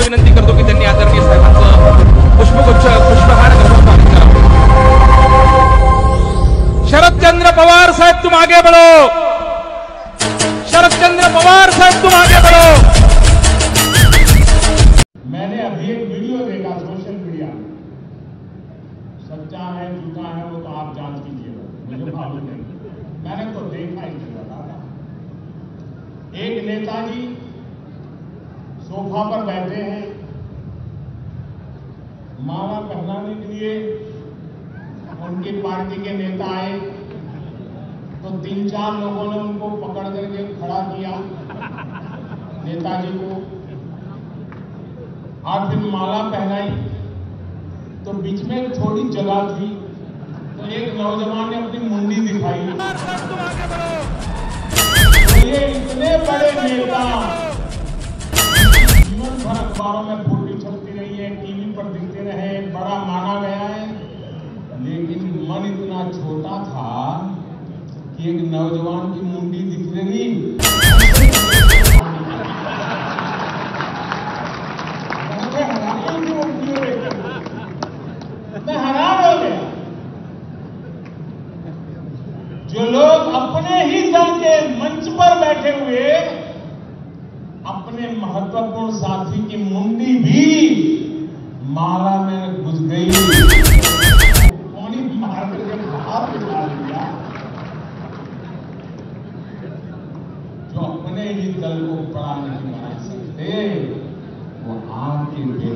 सुद्धा विनंती करतो की त्यांनी आदरणीय साहेबांचं पुष्पगुच्छ पुष्पहार करून स्वागत करावं शरदचंद्र पवार साहेब, तुम आगे बढ़ो। शरदचंद्र पवार साहेब, तुम आगे बढ़ो। मैंने अभी एक वीडियो देखा सोशल मीडिया सच्चा है तो तो देखा ही नहीं एक नेताजी सोफा पर बैठे हैं। माला पहनाने के लिए उनकी पार्टी के नेता आए। तो तीन चार लोगों ने उनको पकड़ करके खड़ा किया नेताजी को। और फिर माला पहनाई। तो बीच में थोड़ी जगह थी। तो एक नौजवान ने अपनी मुंडी दिखाई। अखबारों में फ़ोटो छपती रही है, टीवी पर दिखते रहे, बड़ा माना गया है। लेकिन मन इतना छोटा था कि एक नौजवान की मुंडी दिख रही हैरान हूँ जो लोग अपने ही दल के मंच पर बैठे हुए अपने महत्वपूर्ण साथी की मुंडी भी माला में घुस गई। बाहर दिया? जो अपने ही दल को पड़ा नहीं बना सकते, वो आपके बना